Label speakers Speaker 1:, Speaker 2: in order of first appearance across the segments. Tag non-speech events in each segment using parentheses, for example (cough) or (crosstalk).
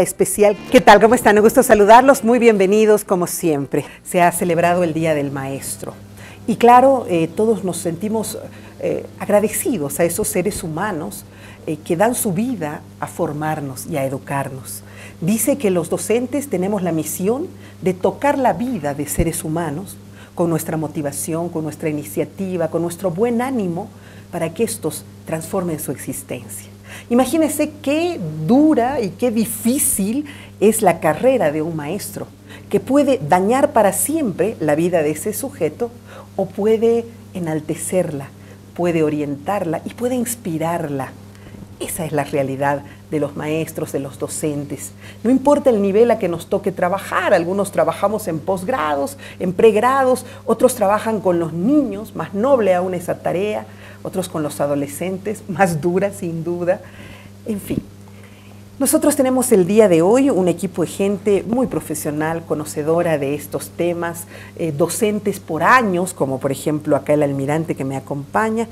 Speaker 1: especial. ¿Qué tal? ¿Cómo están? Me gusta saludarlos. Muy bienvenidos como siempre. Se ha celebrado el Día del Maestro. Y claro, eh, todos nos sentimos eh, agradecidos a esos seres humanos eh, que dan su vida a formarnos y a educarnos. Dice que los docentes tenemos la misión de tocar la vida de seres humanos con nuestra motivación, con nuestra iniciativa, con nuestro buen ánimo, para que estos transformen su existencia. Imagínense qué dura y qué difícil es la carrera de un maestro, que puede dañar para siempre la vida de ese sujeto o puede enaltecerla, puede orientarla y puede inspirarla. Esa es la realidad de los maestros, de los docentes. No importa el nivel a que nos toque trabajar, algunos trabajamos en posgrados, en pregrados, otros trabajan con los niños, más noble aún esa tarea, otros con los adolescentes, (laughs) más dura sin duda. En fin, nosotros tenemos el día de hoy un equipo de gente muy profesional, conocedora de estos temas, eh, docentes por años, como por ejemplo acá el almirante que me acompaña,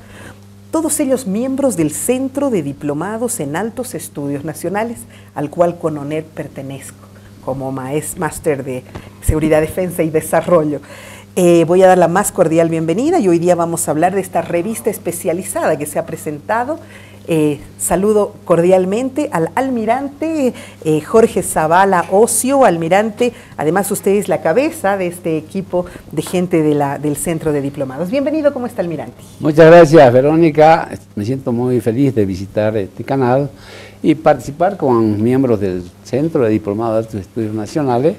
Speaker 1: todos ellos miembros del Centro de Diplomados en Altos Estudios Nacionales, al cual con honor pertenezco como máster de Seguridad, Defensa y Desarrollo. Eh, voy a dar la más cordial bienvenida y hoy día vamos a hablar de esta revista especializada que se ha presentado. Eh, saludo cordialmente al almirante eh, Jorge Zavala Ocio, almirante, además usted es la cabeza de este equipo de gente del Centro de Diplomados. Bienvenido, ¿cómo está almirante?
Speaker 2: Muchas gracias Verónica, me siento muy feliz de visitar este canal y participar con miembros del Centro de Diplomados de Estudios Nacionales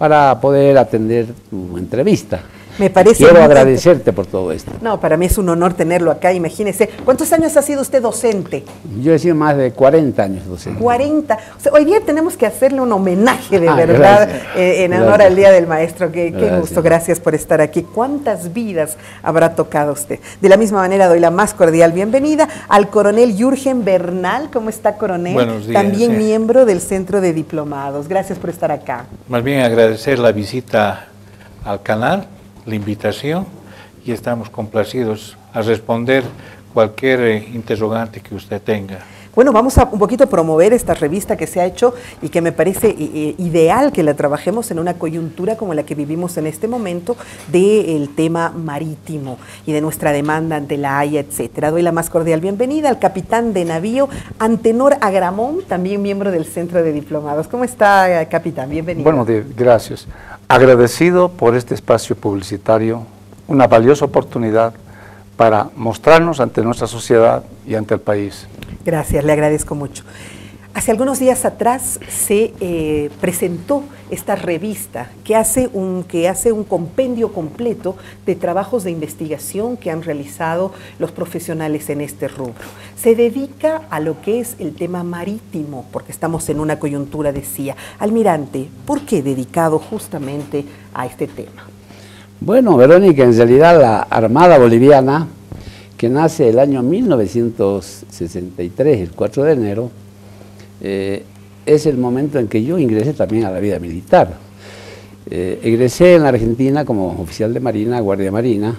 Speaker 2: para poder atender tu entrevista.
Speaker 1: Me parece
Speaker 2: Quiero agradecerte por todo esto.
Speaker 1: No, para mí es un honor tenerlo acá, imagínese. ¿Cuántos años ha sido usted docente?
Speaker 2: Yo he sido más de 40 años docente.
Speaker 1: 40. hoy día tenemos que hacerle un homenaje de ah, verdad eh, en honor al Día del Maestro. Qué, qué, gusto, gracias por estar aquí. ¿Cuántas vidas habrá tocado usted? De la misma manera doy la más cordial bienvenida al coronel Jürgen Bernal. ¿Cómo está, coronel?
Speaker 3: Buenos días.
Speaker 1: También miembro del Centro de Diplomados. Gracias por estar acá.
Speaker 3: Más bien agradecer la visita al canal la invitación y estamos complacidos a responder cualquier eh, interrogante que usted tenga.
Speaker 1: Bueno, vamos a un poquito promover esta revista que se ha hecho y que me parece eh, eh, ideal que la trabajemos en una coyuntura como la que vivimos en este momento del tema marítimo y de nuestra demanda ante la Haya, etcétera. Doy la más cordial bienvenida al capitán de navío Antenor Agramón, también miembro del Centro de Diplomados. ¿Cómo está, capitán? Bienvenido.
Speaker 4: Bueno, gracias. Agradecido por este espacio publicitario, una valiosa oportunidad para mostrarnos ante nuestra sociedad y ante el país.
Speaker 1: Gracias, le agradezco mucho. Hace algunos días atrás se eh, presentó esta revista que hace, un, que hace un compendio completo de trabajos de investigación que han realizado los profesionales en este rubro. Se dedica a lo que es el tema marítimo, porque estamos en una coyuntura, decía. Almirante, ¿por qué dedicado justamente a este tema?
Speaker 2: Bueno, Verónica, en realidad la Armada Boliviana, que nace el año 1963, el 4 de enero, eh, es el momento en que yo ingresé también a la vida militar. Eh, egresé en la Argentina como oficial de Marina, Guardia Marina,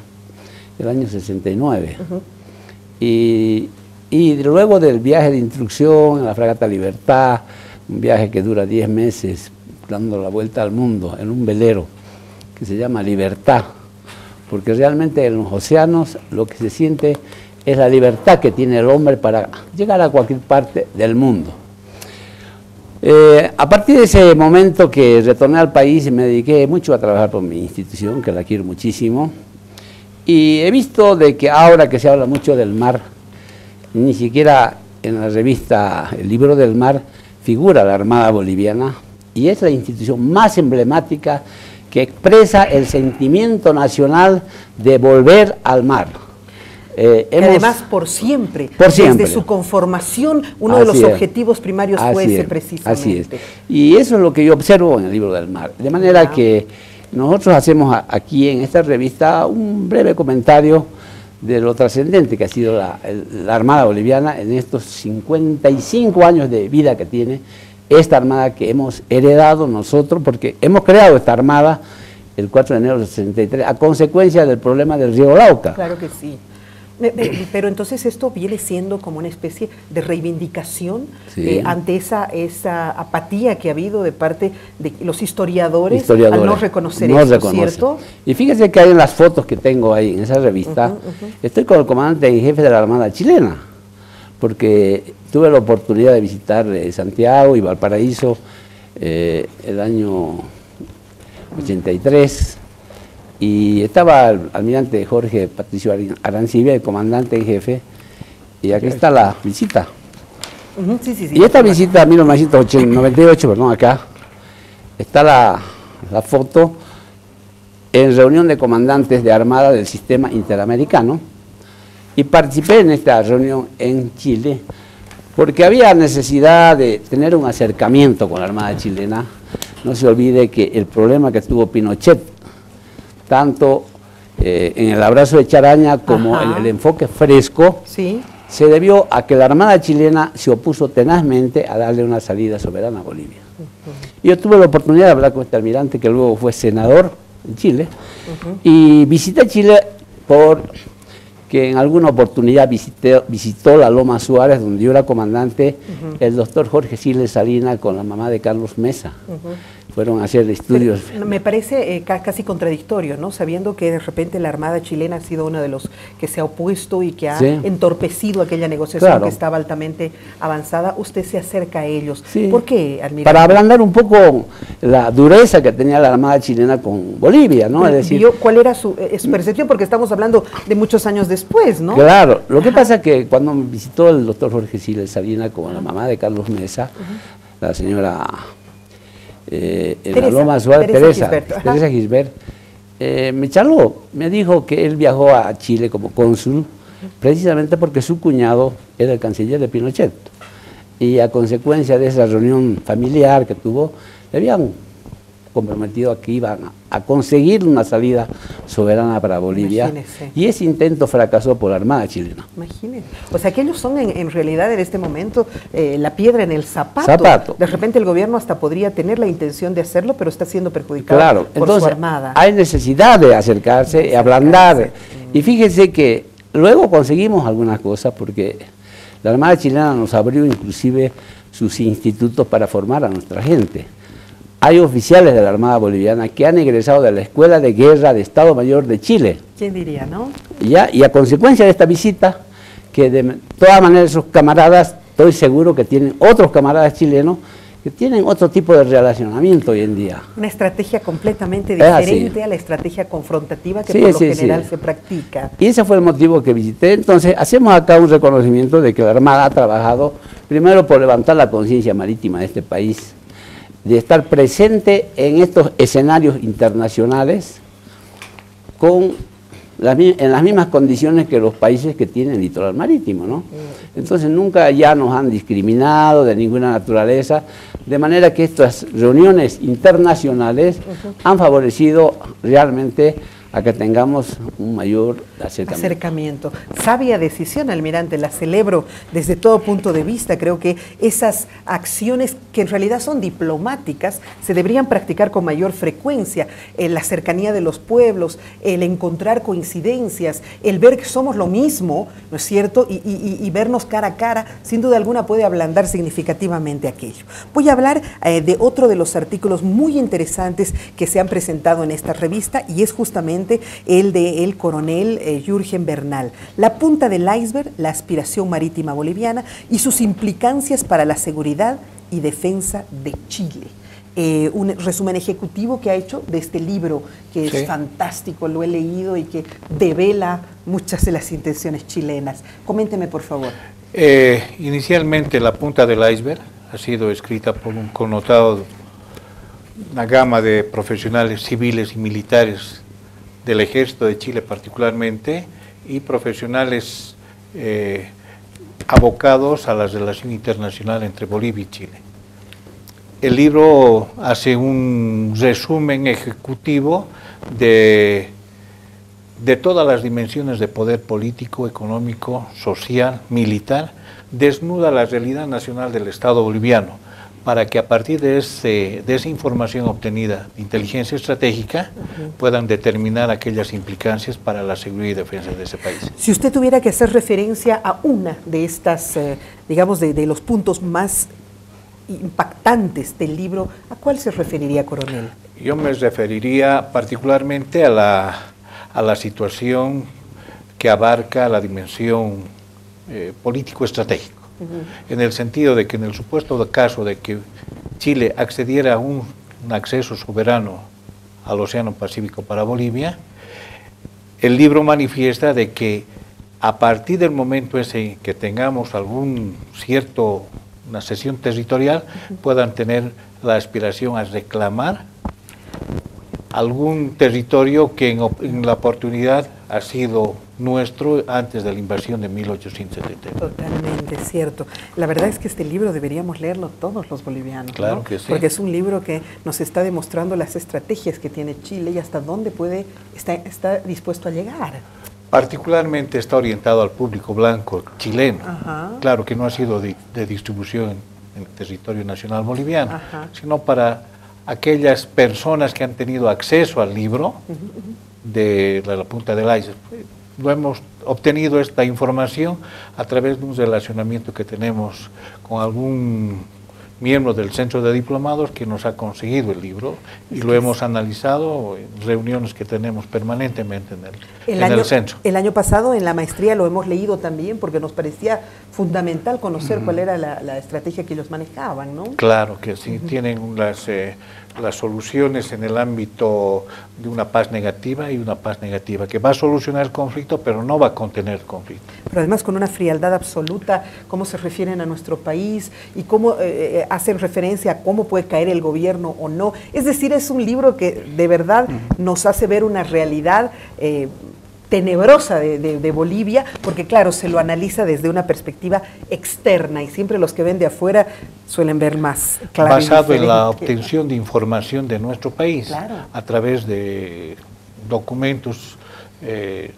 Speaker 2: el año 69. y, luego del viaje de instrucción en la Fragata Libertad, un viaje que dura 10 meses, dando la vuelta al mundo en un velero que se llama Libertad, porque realmente en los océanos lo que se siente es la libertad que tiene el hombre para llegar a cualquier parte del mundo. Eh, a partir de ese momento que retorné al país me dediqué mucho a trabajar por mi institución, que la quiero muchísimo, y he visto de que ahora que se habla mucho del mar, ni siquiera en la revista El Libro del Mar figura la Armada Boliviana, y es la institución más emblemática que expresa el sentimiento nacional de volver al mar.
Speaker 1: Eh, además, por siempre, desde su conformación, uno de los objetivos primarios fue ese precisamente.
Speaker 2: Así es. Y eso es lo que yo observo en el libro del mar. De manera que nosotros hacemos aquí en esta revista un breve comentario de lo trascendente que ha sido la, Armada Boliviana en estos 55 años de vida que tiene esta Armada que hemos heredado nosotros, porque hemos creado esta Armada el 4 de enero del 63 a consecuencia del problema del río Lauca.
Speaker 1: Claro que sí. Pero entonces esto viene siendo como una especie de reivindicación eh, ante esa, esa apatía que ha habido de parte de los historiadores, al no reconocer eso, ¿cierto?
Speaker 2: Y fíjese que hay en las fotos que tengo ahí en esa revista, estoy con el comandante en jefe de la Armada chilena, porque tuve la oportunidad de visitar eh, Santiago y Valparaíso eh, el año 83 y estaba el almirante Jorge Patricio Arancibia, el comandante en jefe, y aquí está la visita. y esta visita, 1998, perdón, acá, está la, la foto en reunión de comandantes de armada del sistema interamericano, y participé en esta reunión en Chile, porque había necesidad de tener un acercamiento con la Armada chilena. No se olvide que el problema que tuvo Pinochet tanto eh, en el abrazo de Charaña como en el enfoque fresco, se debió a que la Armada chilena se opuso tenazmente a darle una salida soberana a Bolivia. Yo tuve la oportunidad de hablar con este almirante que luego fue senador en Chile y visité Chile por que en alguna oportunidad visitó la Loma Suárez, donde yo era comandante, el doctor Jorge Siles Salina con la mamá de Carlos Mesa fueron a hacer estudios.
Speaker 1: me parece eh, casi contradictorio, ¿no? Sabiendo que de repente la Armada chilena ha sido uno de los que se ha opuesto y que ha entorpecido aquella negociación que estaba altamente avanzada, usted se acerca a ellos. ¿Por qué,
Speaker 2: almirante? Para ablandar un poco la dureza que tenía la Armada chilena con Bolivia, ¿no?
Speaker 1: Es decir, ¿Cuál era eh, su, percepción? Porque estamos hablando de muchos años después, ¿no?
Speaker 2: Claro, lo que pasa es que cuando me visitó el doctor Jorge Siles Salina con la mamá de Carlos Mesa, la señora eh, en la Loma Suárez, Teresa, Teresa, Gisbert, eh, me charló, me dijo que él viajó a Chile como cónsul precisamente porque su cuñado era el canciller de Pinochet. Y a consecuencia de esa reunión familiar que tuvo, le habían comprometido a que iban a, conseguir una salida soberana para Bolivia. Y ese intento fracasó por la Armada chilena.
Speaker 1: Imagínense. O sea, que ellos son en, realidad en este momento eh, la piedra en el zapato. De repente el gobierno hasta podría tener la intención de hacerlo, pero está siendo perjudicado
Speaker 2: claro. por Entonces, su Armada. Hay necesidad de acercarse, y ablandar. Y fíjense que luego conseguimos algunas cosas porque la Armada chilena nos abrió inclusive sus institutos para formar a nuestra gente. Hay oficiales de la Armada Boliviana que han egresado de la Escuela de Guerra de Estado Mayor de Chile.
Speaker 1: ¿Quién diría, no?
Speaker 2: Ya, y a consecuencia de esta visita, que de todas maneras esos camaradas, estoy seguro que tienen otros camaradas chilenos que tienen otro tipo de relacionamiento hoy en día.
Speaker 1: Una estrategia completamente diferente a la estrategia confrontativa que por lo general se practica.
Speaker 2: Y ese fue el motivo que visité. Entonces, hacemos acá un reconocimiento de que la Armada ha trabajado primero por levantar la conciencia marítima de este país, de estar presente en estos escenarios internacionales con en las mismas condiciones que los países que tienen litoral marítimo, ¿no? Mm. Entonces nunca ya nos han discriminado de ninguna naturaleza, de manera que estas reuniones internacionales han favorecido realmente a que tengamos un mayor acercamiento.
Speaker 1: acercamiento. Sabia decisión, almirante, la celebro desde todo punto de vista. Creo que esas acciones que en realidad son diplomáticas se deberían practicar con mayor frecuencia. En la cercanía de los pueblos, el encontrar coincidencias, el ver que somos lo mismo, ¿no es cierto? Y, vernos cara a cara, sin duda alguna puede ablandar significativamente aquello. Voy a hablar eh, de otro de los artículos muy interesantes que se han presentado en esta revista y es justamente el de el coronel eh, Jürgen Bernal. La punta del iceberg, la aspiración marítima boliviana y sus implicancias para la seguridad y defensa de Chile. Eh, un resumen ejecutivo que ha hecho de este libro, que es fantástico, lo he leído y que devela muchas de las intenciones chilenas. Coménteme, por favor.
Speaker 3: Eh, inicialmente, La punta del iceberg ha sido escrita por un connotado, una gama de profesionales civiles y militares del Ejército de Chile particularmente y profesionales eh, abocados a la relación internacional entre Bolivia y Chile. El libro hace un resumen ejecutivo de, de todas las dimensiones de poder político, económico, social, militar, desnuda la realidad nacional del Estado boliviano, para que a partir de, ese, de esa información obtenida de inteligencia estratégica puedan determinar aquellas implicancias para la seguridad y defensa de ese país.
Speaker 1: Si usted tuviera que hacer referencia a una de estas, eh, digamos, de, de, los puntos más impactantes del libro, ¿a cuál se referiría, coronel?
Speaker 3: Yo me referiría particularmente a la, a la situación que abarca la dimensión eh, político-estratégico, uh -huh. en el sentido de que en el supuesto caso de que Chile accediera a un, un acceso soberano al Océano Pacífico para Bolivia, el libro manifiesta de que a partir del momento ese que tengamos algún cierto una sesión territorial uh -huh. puedan tener la aspiración a reclamar algún territorio que en, en, la oportunidad ha sido nuestro antes de la invasión de 1870.
Speaker 1: Totalmente cierto. La verdad es que este libro deberíamos leerlo todos los bolivianos,
Speaker 3: claro
Speaker 1: ¿no?
Speaker 3: que sí.
Speaker 1: porque es un libro que nos está demostrando las estrategias que tiene Chile y hasta dónde puede está, está dispuesto a llegar.
Speaker 3: Particularmente está orientado al público blanco chileno, Ajá. claro que no ha sido de, de distribución en el territorio nacional boliviano, Ajá. sino para aquellas personas que han tenido acceso al libro de la, la, punta del iceberg. Lo hemos obtenido esta información a través de un relacionamiento que tenemos con algún miembro del Centro de Diplomados que nos ha conseguido el libro y lo hemos analizado en reuniones que tenemos permanentemente en el,
Speaker 1: el,
Speaker 3: en
Speaker 1: año,
Speaker 3: el centro.
Speaker 1: El año pasado en la maestría lo hemos leído también porque nos parecía fundamental conocer uh -huh. cuál era la, la, estrategia que ellos manejaban, ¿no?
Speaker 3: Claro que sí, uh -huh. tienen las, eh, las soluciones en el ámbito de una paz negativa y una paz negativa, que va a solucionar el conflicto, pero no va a contener el conflicto.
Speaker 1: Pero además con una frialdad absoluta, cómo se refieren a nuestro país y cómo eh, hacen referencia a cómo puede caer el gobierno o no. Es decir, es un libro que de verdad nos hace ver una realidad eh, tenebrosa de, de, de, Bolivia, porque claro, se lo analiza desde una perspectiva externa y siempre los que ven de afuera suelen ver más
Speaker 3: claro. Basado en la obtención de información de nuestro país
Speaker 1: claro.
Speaker 3: a través de documentos eh,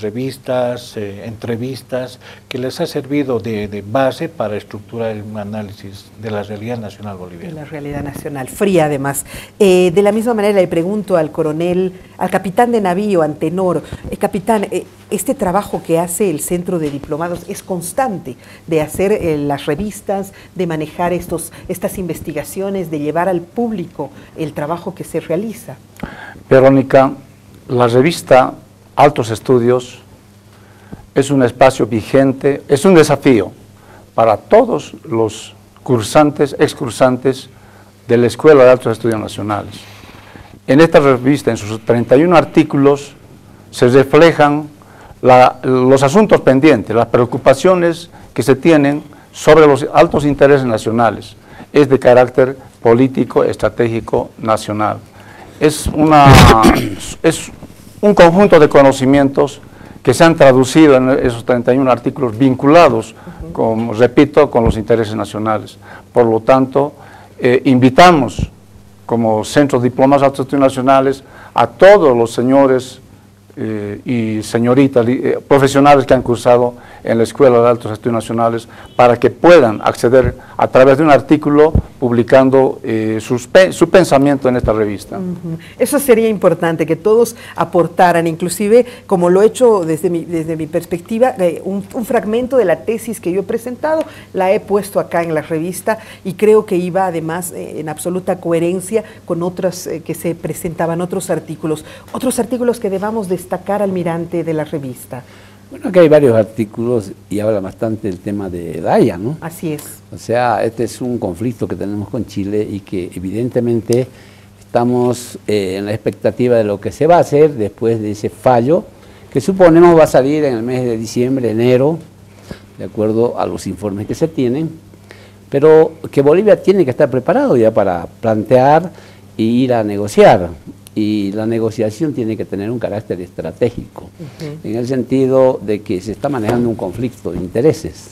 Speaker 3: revistas, eh, entrevistas, que les ha servido de, de, base para estructurar un análisis de la realidad nacional boliviana.
Speaker 1: De la realidad nacional, fría además. Eh, de la misma manera le pregunto al coronel, al capitán de navío, Antenor, eh, capitán, este trabajo que hace el Centro de Diplomados es constante, de hacer las revistas, de manejar estos, estas investigaciones, de llevar al público el trabajo que se realiza.
Speaker 4: Verónica, la revista Altos Estudios es un espacio vigente, es un desafío para todos los cursantes, excursantes de la Escuela de Altos Estudios Nacionales. En esta revista, en sus 31 artículos, se reflejan los asuntos pendientes, las preocupaciones que se tienen sobre los altos intereses nacionales. Es de carácter político, estratégico, nacional. Es, una, es un conjunto de conocimientos que se han traducido en esos 31 artículos vinculados, uh -huh. repito, con los intereses nacionales. Por lo tanto, eh, invitamos como Centro de Diplomas Nacionales a todos los señores eh, y señoritas eh, profesionales que han cursado en la Escuela de Altos Estudios Nacionales para que puedan acceder a través de un artículo publicando eh, sus, su pensamiento en esta revista.
Speaker 1: Eso sería importante, que todos aportaran, inclusive, como lo he hecho desde mi, desde mi perspectiva, eh, un, un, fragmento de la tesis que yo he presentado, la he puesto acá en la revista y creo que iba además eh, en absoluta coherencia con otras eh, que se presentaban, otros artículos, otros artículos que debamos destacar, almirante, de la revista.
Speaker 2: Bueno, aquí hay varios artículos y habla bastante del tema de Daya, ¿no?
Speaker 1: Así es.
Speaker 2: O sea, este es un conflicto que tenemos con Chile y que evidentemente estamos eh, en la expectativa de lo que se va a hacer después de ese fallo, que suponemos va a salir en el mes de diciembre, enero, de acuerdo a los informes que se tienen, pero que Bolivia tiene que estar preparado ya para plantear y ir a negociar y la negociación tiene que tener un carácter estratégico, uh -huh. en el sentido de que se está manejando un conflicto de intereses.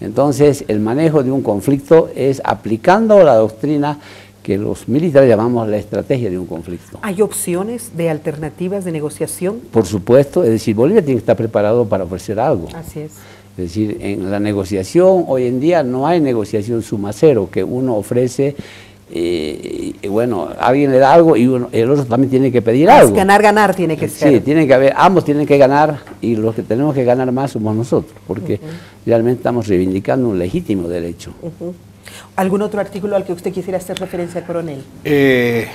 Speaker 2: Entonces, el manejo de un conflicto es aplicando la doctrina que los militares llamamos la estrategia de un conflicto.
Speaker 1: ¿Hay opciones de alternativas de negociación?
Speaker 2: Por supuesto, es decir, Bolivia tiene que estar preparado para ofrecer algo.
Speaker 1: Así es.
Speaker 2: Es decir, en la negociación, hoy en día no hay negociación suma cero, que uno ofrece, eh, y bueno, alguien le da algo y el otro también tiene que pedir algo.
Speaker 1: Ganar, ganar tiene que ser.
Speaker 2: Sí, tiene que haber, ambos tienen que ganar y los que tenemos que ganar más somos nosotros, porque realmente estamos reivindicando un legítimo derecho.
Speaker 1: ¿Algún otro artículo al que usted quisiera hacer referencia, coronel?
Speaker 3: Eh,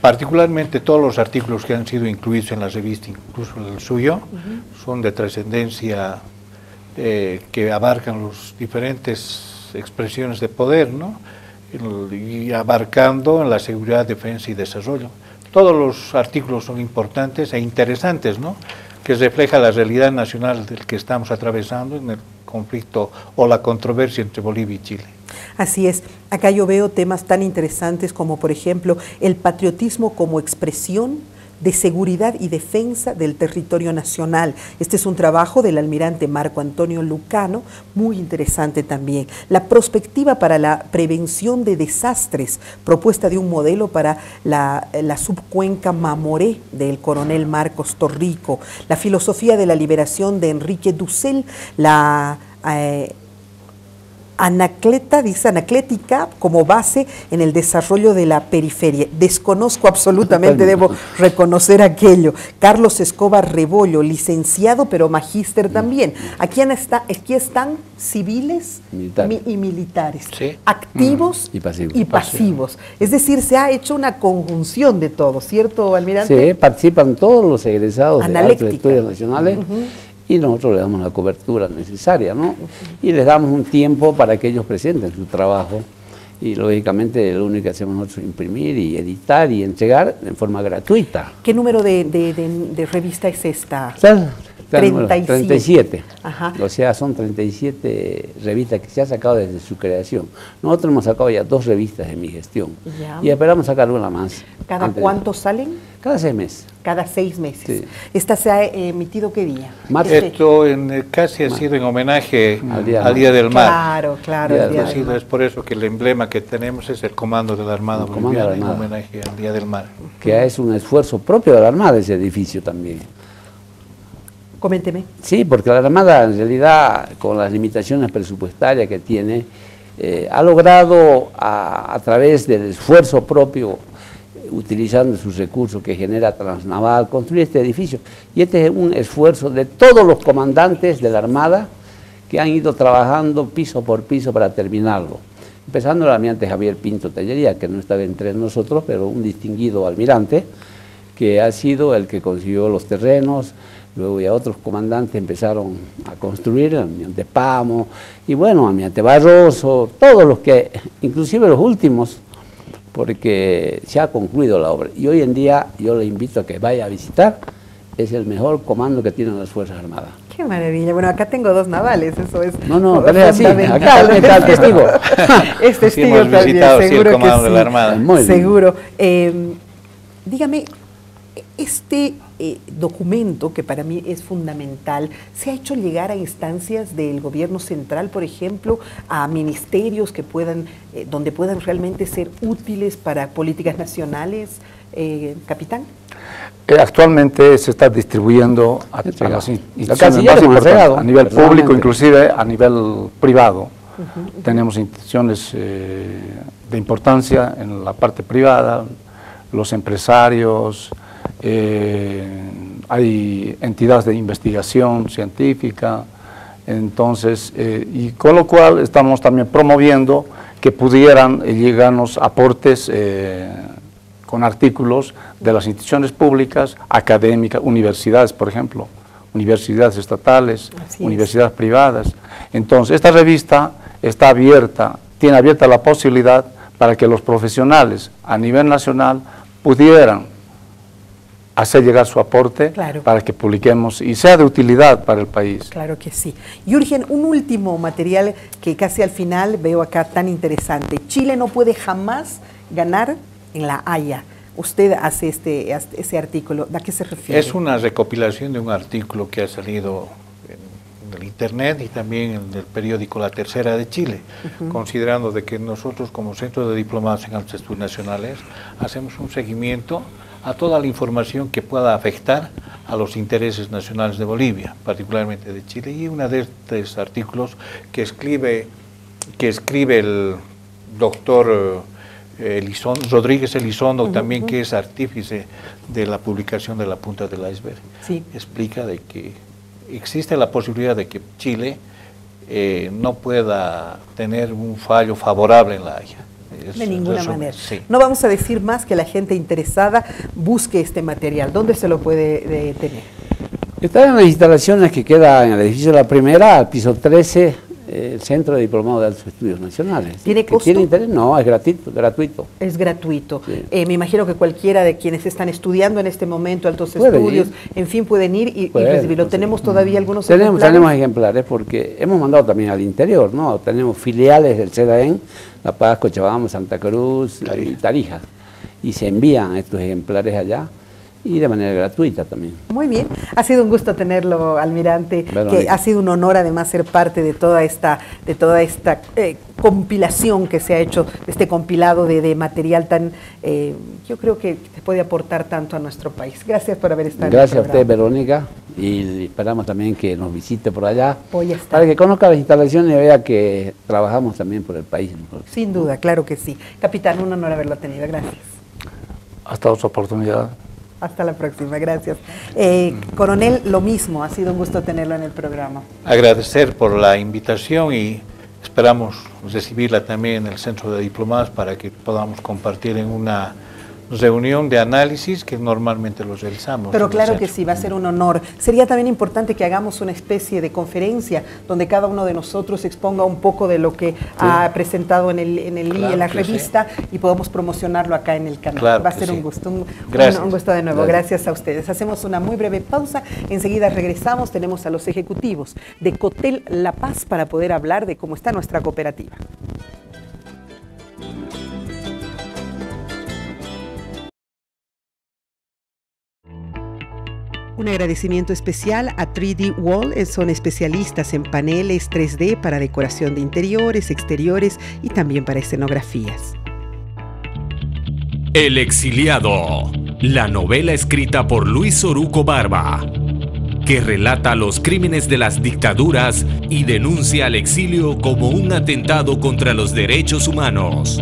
Speaker 3: particularmente todos los artículos que han sido incluidos en la revista, incluso el suyo, son de trascendencia eh, que abarcan las diferentes expresiones de poder, ¿no? Y abarcando en la seguridad, defensa y desarrollo. Todos los artículos son importantes e interesantes, ¿no? que refleja la realidad nacional del que estamos atravesando en el conflicto o la controversia entre Bolivia y Chile.
Speaker 1: Así es, acá yo veo temas tan interesantes como por ejemplo el patriotismo como expresión de seguridad y defensa del territorio nacional. Este es un trabajo del almirante Marco Antonio Lucano, muy interesante también. La perspectiva para la prevención de desastres, propuesta de un modelo para la, subcuenca Mamoré del coronel Marcos Torrico. La filosofía de la liberación de Enrique Dussel, la... Eh, anacleta, dice anaclética, como base en el desarrollo de la periferia. Desconozco absolutamente, debo reconocer aquello. Carlos Escobar Rebollo, licenciado, pero magíster también. Aquí, está, aquí están civiles y militares, activos y pasivos. Es decir, se ha hecho una conjunción de todo, ¿cierto, almirante?
Speaker 2: Sí, participan todos los egresados de las estudios nacionales y nosotros le damos la cobertura necesaria, ¿no? Y les damos un tiempo para que ellos presenten su trabajo y lógicamente lo único que hacemos nosotros es imprimir y editar y entregar en forma gratuita.
Speaker 1: ¿Qué número de, de revista es esta?
Speaker 2: 37. O sea, son 37 revistas que se ha sacado desde su creación. Nosotros hemos sacado ya dos revistas en mi gestión. Y esperamos sacar una más.
Speaker 1: ¿Cada cuánto salen?
Speaker 2: Cada seis meses.
Speaker 1: Cada seis meses. ¿Esta se ha emitido qué día?
Speaker 3: Esto en, eh, casi ha sido en homenaje al Día, del Mar.
Speaker 1: Claro, claro.
Speaker 3: es por eso que el emblema que tenemos es el Comando de la Armada Boliviana en homenaje al Día del Mar.
Speaker 2: Que es un esfuerzo propio de la Armada ese edificio también.
Speaker 1: Coménteme.
Speaker 2: Sí, porque la Armada en realidad, con las limitaciones presupuestarias que tiene, eh, ha logrado a, través del esfuerzo propio, utilizando sus recursos que genera Transnaval, construir este edificio. Y este es un esfuerzo de todos los comandantes de la Armada que han ido trabajando piso por piso para terminarlo. Empezando el almirante Javier Pinto Tellería, que no estaba entre nosotros, pero un distinguido almirante, que ha sido el que consiguió los terrenos, luego ya otros comandantes empezaron a construir, almirante Pamo, y bueno, almirante Barroso, todos los que, inclusive los últimos, porque se ha concluido la obra. Y hoy en día yo le invito a que vaya a visitar, es el mejor comando que tienen las Fuerzas Armadas.
Speaker 1: Qué maravilla. Bueno, acá tengo dos navales, eso es.
Speaker 2: No, no, tal así. Acá está el testigo. (laughs)
Speaker 1: es testigo también, seguro que sí. De la Armada. Seguro. Eh, dígame, este eh, documento, que para mí es fundamental, se ha hecho llegar a instancias del gobierno central, por ejemplo, a ministerios que puedan, eh, donde puedan realmente ser útiles para políticas nacionales, eh, capitán.
Speaker 4: Actualmente se está distribuyendo a, las instituciones más importantes, a nivel público, inclusive a nivel privado. Tenemos instituciones de importancia en la parte privada, los empresarios, eh, hay entidades de investigación científica, entonces, eh, y con lo cual estamos también promoviendo que pudieran llegarnos aportes eh, con artículos de las instituciones públicas, académicas, universidades, por ejemplo, universidades estatales, universidades privadas. Entonces, esta revista está abierta, tiene abierta la posibilidad para que los profesionales a nivel nacional pudieran hacer llegar su aporte para que publiquemos y sea de utilidad para el país.
Speaker 1: Claro que sí. Jürgen, un último material que casi al final veo acá tan interesante. Chile no puede jamás ganar en la Haya. Usted hace este, ese artículo, ¿a qué se refiere?
Speaker 3: Es una recopilación de un artículo que ha salido en el Internet y también en el periódico La Tercera de Chile, considerando de que nosotros como Centro de Diplomacia en Altos Estudios Nacionales hacemos un seguimiento a toda la información que pueda afectar a los intereses nacionales de Bolivia, particularmente de Chile. Y uno de estos artículos que escribe, que escribe el doctor eh, Rodríguez Elizondo, también que es artífice de la publicación de la punta del iceberg, explica de que existe la posibilidad de que Chile eh, no pueda tener un fallo favorable en la Haya.
Speaker 1: De ninguna manera. No vamos a decir más que la gente interesada busque este material. ¿Dónde se lo puede tener?
Speaker 2: Está en las instalaciones que queda en el edificio de la primera, al piso 13, el Centro de Diplomado de Altos Estudios Nacionales.
Speaker 1: ¿Tiene costo?
Speaker 2: ¿Tiene interés? No, es gratuito. gratuito.
Speaker 1: Es gratuito. Eh, me imagino que cualquiera de quienes están estudiando en este momento altos estudios, en fin, pueden ir y, recibirlo. ¿Tenemos todavía algunos
Speaker 2: tenemos, ejemplares? Tenemos ejemplares porque hemos mandado también al interior, ¿no? Tenemos filiales del CEDAEN, La Paz, Cochabamba, Santa Cruz y Tarija. Y se envían estos ejemplares allá y de manera gratuita también.
Speaker 1: Muy bien, ha sido un gusto tenerlo, almirante, que ha sido un honor además ser parte de toda esta, de toda esta eh, compilación que se ha hecho, este compilado de, material tan, eh, yo creo que puede aportar tanto a nuestro país. Gracias por haber estado.
Speaker 2: Gracias a usted, Verónica, y esperamos también que nos visite por allá,
Speaker 1: Voy a estar.
Speaker 2: para que conozca las instalaciones y vea que trabajamos también por el país.
Speaker 1: Sin duda, claro que sí. Capitán, un honor haberlo tenido. Gracias.
Speaker 4: Hasta otra oportunidad.
Speaker 1: Hasta la próxima, gracias. Eh, coronel, lo mismo, ha sido un gusto tenerlo en el programa.
Speaker 3: Agradecer por la invitación y esperamos recibirla también en el Centro de Diplomadas para que podamos compartir en una reunión de análisis que normalmente los realizamos.
Speaker 1: Pero claro que sí, va a ser un honor. Sería también importante que hagamos una especie de conferencia donde cada uno de nosotros exponga un poco de lo que ha presentado en, el, en, el, en la revista y podamos promocionarlo acá en el canal. va a ser un gusto. Un, un, gusto de nuevo. Gracias. a ustedes. Hacemos una muy breve pausa. Enseguida regresamos. Tenemos a los ejecutivos de Cotel La Paz para poder hablar de cómo está nuestra cooperativa. Un agradecimiento especial a 3D Wall, son especialistas en paneles 3D para decoración de interiores, exteriores y también para escenografías.
Speaker 5: El exiliado, la novela escrita por Luis Oruco Barba, que relata los crímenes de las dictaduras y denuncia al exilio como un atentado contra los derechos humanos.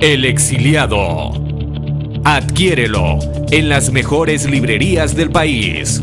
Speaker 5: El exiliado Adquiérelo en las mejores librerías del país.